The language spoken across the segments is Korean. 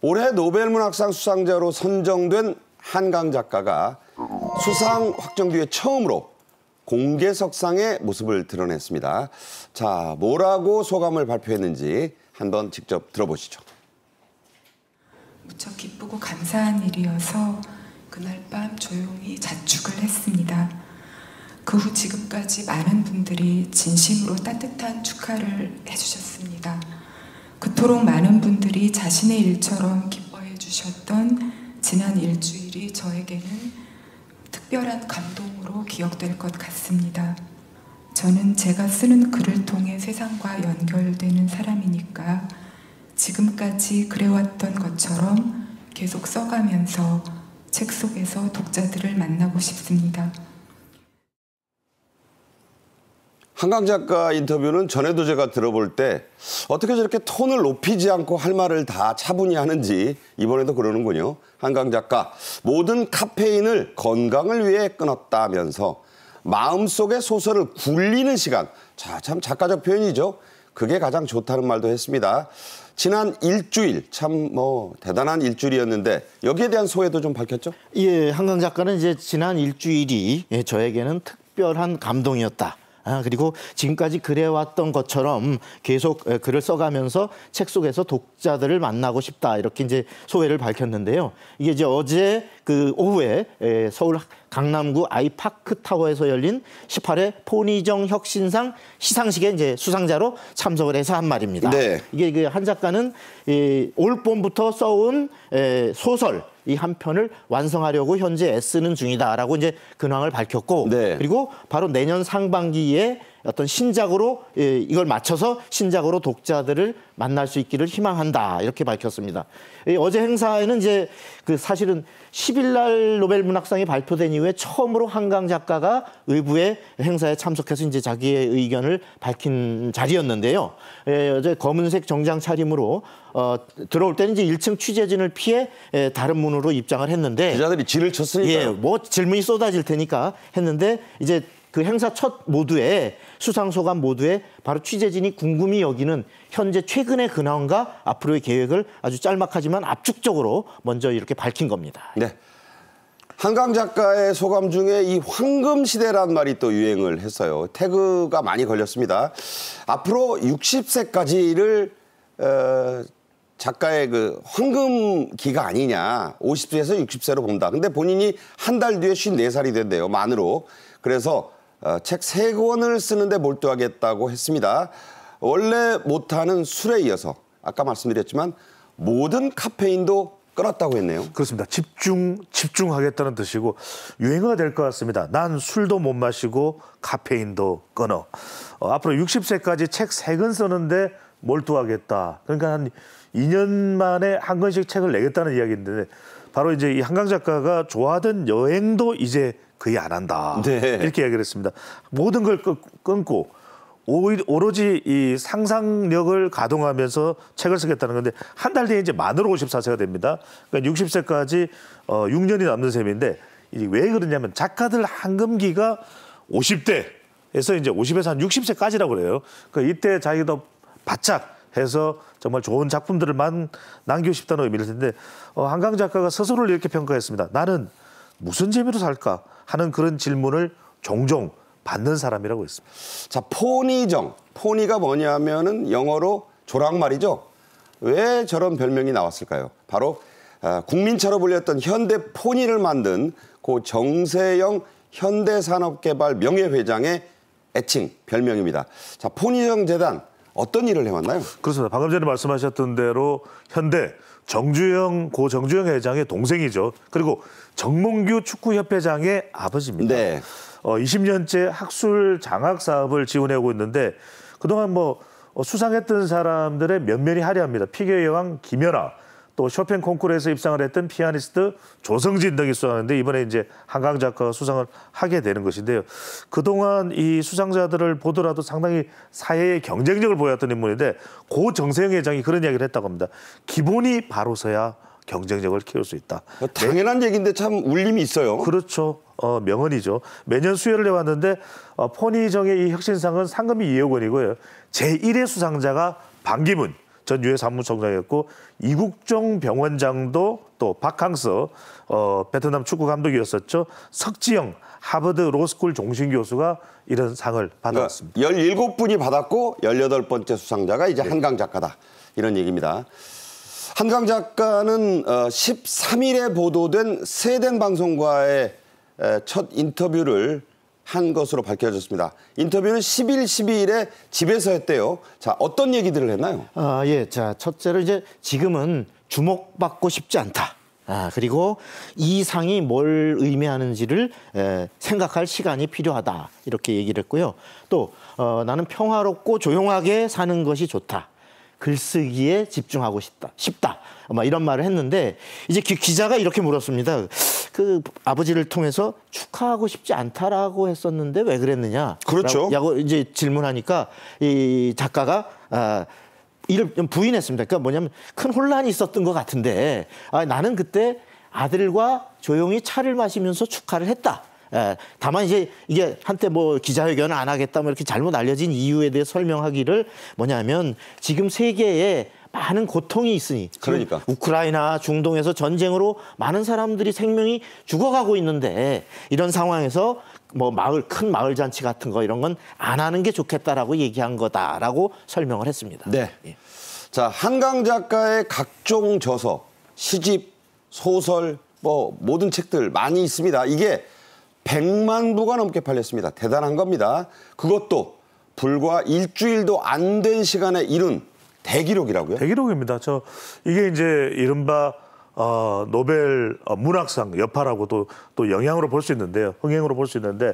올해 노벨문학상 수상자로 선정된 한강 작가가 수상 확정 뒤에 처음으로 공개석상의 모습을 드러냈습니다. 자, 뭐라고 소감을 발표했는지 한번 직접 들어보시죠. 무척 기쁘고 감사한 일이어서 그날 밤 조용히 자축을 했습니다. 그 후 지금까지 많은 분들이 진심으로 따뜻한 축하를 해주셨습니다. 그토록 많은 분들이 자신의 일처럼 기뻐해 주셨던 지난 일주일이 저에게는 특별한 감동으로 기억될 것 같습니다. 저는 제가 쓰는 글을 통해 세상과 연결되는 사람이니까 지금까지 그래왔던 것처럼 계속 써가면서 책 속에서 독자들을 만나고 싶습니다. 한강 작가 인터뷰는 전에도 제가 들어볼 때 어떻게 저렇게 톤을 높이지 않고 할 말을 다 차분히 하는지 이번에도 그러는군요. 한강 작가 모든 카페인을 건강을 위해 끊었다면서 마음속의 소설을 굴리는 시간. 자, 참 작가적 표현이죠. 그게 가장 좋다는 말도 했습니다. 지난 일주일 참 뭐 대단한 일주일이었는데 여기에 대한 소회도 좀 밝혔죠? 예, 한강 작가는 이제 지난 일주일이 예, 저에게는 특별한 감동이었다. 아, 그리고 지금까지 그래왔던 것처럼 계속 글을 써가면서 책 속에서 독자들을 만나고 싶다. 이렇게 이제 소회를 밝혔는데요. 이게 이제 어제 그 오후에 서울 강남구 아이파크 타워에서 열린 18회 포니정 혁신상 시상식에 이제 수상자로 참석을 해서 한 말입니다. 네. 이게 그 한 작가는 올 봄부터 써온 소설 이한 편을 완성하려고 현재 애쓰는 중이다라고 이제 근황을 밝혔고 네. 그리고 바로 내년 상반기에 어떤 신작으로 예, 이걸 맞춰서 신작으로 독자들을 만날 수 있기를 희망한다 이렇게 밝혔습니다. 예, 어제 행사에는 이제 그 사실은 10일 날 노벨 문학상이 발표된 이후에 처음으로 한강 작가가 의부의 행사에 참석해서 이제 자기의 의견을 밝힌 자리였는데요. 예, 어제 검은색 정장 차림으로 어, 들어올 때는 이제 1층 취재진을 피해 예, 다른 문으로 입장을 했는데 기자들이 진을 쳤으니까 예, 뭐 질문이 쏟아질 테니까 했는데 이제 그 행사 첫 모두에 수상 소감 모두에 바로 취재진이 궁금히 여기는 현재 최근의 근황과 앞으로의 계획을 아주 짤막하지만 압축적으로 먼저 이렇게 밝힌 겁니다. 네. 한강 작가의 소감 중에 이 황금 시대란 말이 또 유행을 했어요. 태그가 많이 걸렸습니다. 앞으로 60세까지를 어, 작가의 그 황금기가 아니냐. 50세에서 60세로 본다. 근데 본인이 한 달 뒤에 54살이 된대요. 만으로. 그래서 어, 책 세 권을 쓰는데 몰두하겠다고 했습니다. 원래 못하는 술에 이어서 아까 말씀드렸지만 모든 카페인도 끊었다고 했네요. 그렇습니다. 집중, 집중하겠다는 뜻이고 유행어가 될 것 같습니다. 난 술도 못 마시고 카페인도 끊어. 어, 앞으로 60세까지 책 세 권 쓰는데 몰두하겠다. 그러니까 한 2년 만에 한 권씩 책을 내겠다는 이야기인데 바로 이제 이 한강 작가가 좋아하던 여행도 이제 거의 안 한다. 네. 이렇게 얘기를 했습니다. 모든 걸 끊고 오로지 이 상상력을 가동하면서 책을 쓰겠다는 건데 한 달 뒤에 이제 만으로 54세가 됩니다. 그러니까 60세까지 어 6년이 남는 셈인데 이게 왜 그러냐면 작가들 한금기가 50대에서 이제 50에서 한 60세까지라고 그래요. 그러니까 이때 자기도 바짝 해서 정말 좋은 작품들을만 남기고 싶다는 의미를 텐데 어, 한강 작가가 스스로를 이렇게 평가했습니다. 나는 무슨 재미로 살까 하는 그런 질문을 종종 받는 사람이라고 했습니다. 자, 포니정. 포니가 뭐냐면은 영어로 조랑말이죠. 왜 저런 별명이 나왔을까요? 바로 아, 국민차로 불렸던 현대 포니를 만든 고 정세영 현대산업개발 명예회장의 애칭 별명입니다. 자, 포니정 재단 어떤 일을 해왔나요? 그렇습니다. 방금 전에 말씀하셨던 대로 현대 정주영 고 정주영 회장의 동생이죠. 그리고 정몽규 축구협회장의 아버지입니다. 네. 어, 20년째 학술 장학 사업을 지원하고 있는데 그동안 뭐 어, 수상했던 사람들의 면면이 화려합니다. 피겨 여왕 김연아, 또 쇼팽 콩쿠르에서 입상을 했던 피아니스트 조성진 등이 수상하는데 이번에 이제 한강 작가가 수상을 하게 되는 것인데요. 그동안 이 수상자들을 보더라도 상당히 사회의 경쟁력을 보였던 인물인데 고 정세영 회장이 그런 이야기를 했다고 합니다. 기본이 바로서야 경쟁력을 키울 수 있다. 뭐 당연한 얘기인데 참 울림이 있어요. 그렇죠. 어, 명언이죠. 매년 수여를 해왔는데 어, 포니정의 이 혁신상은 상금이 2억 원이고요. 제1회 수상자가 반기문 전 유해 사무총장이었고 이국종 병원장도 또 박항서 어, 베트남 축구 감독이었었죠. 석지영 하버드 로스쿨 종신 교수가 이런 상을 받았습니다. 그러니까 17분이 받았고 18번째 수상자가 이제 한강 작가다. 이런 얘기입니다. 한강 작가는 어, 13일에 보도된 세덴 방송과의 에, 첫 인터뷰를 한 것으로 밝혀졌습니다. 인터뷰는 10일, 12일에 집에서 했대요. 자, 어떤 얘기들을 했나요? 아, 예. 자, 첫째로 이제 지금은 주목받고 싶지 않다. 아, 그리고 이 상이 뭘 의미하는지를 에, 생각할 시간이 필요하다. 이렇게 얘기를 했고요. 또, 어, 나는 평화롭고 조용하게 사는 것이 좋다. 글쓰기에 집중하고 싶다. 싶다. 막 이런 말을 했는데 이제 기, 기자가 이렇게 물었습니다. 그 아버지를 통해서 축하하고 싶지 않다라고 했었는데 왜 그랬느냐? 그렇죠. 라고 이제 질문하니까 이 작가가 아 이를 좀 부인했습니다. 그러니까 뭐냐면 큰 혼란이 있었던 것 같은데 아, 나는 그때 아들과 조용히 차를 마시면서 축하를 했다. 예, 다만 이제 이게 한때 뭐 기자회견을 안 하겠다 뭐 이렇게 잘못 알려진 이유에 대해 설명하기를 뭐냐면 지금 세계에 많은 고통이 있으니 그러니까. 우크라이나 중동에서 전쟁으로 많은 사람들이 생명이 죽어가고 있는데 이런 상황에서 뭐 마을 큰 마을 잔치 같은 거 이런 건 안 하는 게 좋겠다라고 얘기한 거다라고 설명을 했습니다. 네. 예. 자, 한강 작가의 각종 저서, 시집, 소설, 뭐 모든 책들 많이 있습니다. 이게 100만 부가 넘게 팔렸습니다. 대단한 겁니다. 그것도 불과 일주일도 안 된 시간에 이룬 대기록이라고요? 대기록입니다. 저 이게 이제 이른바 어, 노벨 어, 문학상 여파라고도 또 영향으로 볼 수 있는데요. 흥행으로 볼 수 있는데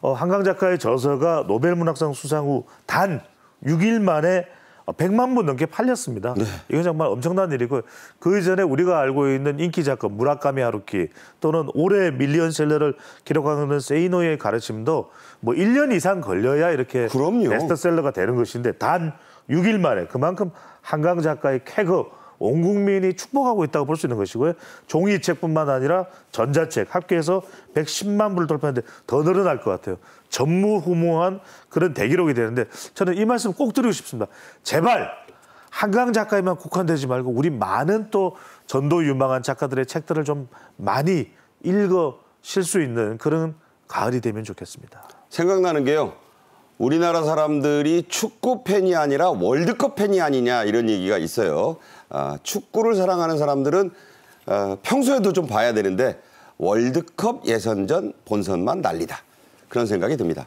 어, 한강 작가의 저서가 노벨 문학상 수상 후 단 6일 만에 100만 부 넘게 팔렸습니다. 이건 정말 엄청난 일이고 그 이전에 우리가 알고 있는 인기 작가 무라카미 하루키 또는 올해 밀리언셀러를 기록하는 세이노의 가르침도 뭐 1년 이상 걸려야 이렇게 그럼요. 베스트셀러가 되는 것인데 단 6일 만에 그만큼 한강 작가의 쾌거 온 국민이 축복하고 있다고 볼 수 있는 것이고요. 종이책뿐만 아니라 전자책 합계해서 110만 부를 돌파했는데 더 늘어날 것 같아요. 전무후무한 그런 대기록이 되는데 저는 이 말씀 꼭 드리고 싶습니다. 제발 한강 작가에만 국한되지 말고 우리 많은 또 전도 유망한 작가들의 책들을 좀 많이 읽으실 수 있는 그런 가을이 되면 좋겠습니다. 생각나는 게요. 우리나라 사람들이 축구 팬이 아니라 월드컵 팬이 아니냐 이런 얘기가 있어요. 아, 축구를 사랑하는 사람들은 어, 평소에도 좀 봐야 되는데 월드컵 예선전 본선만 난리다. 그런 생각이 듭니다.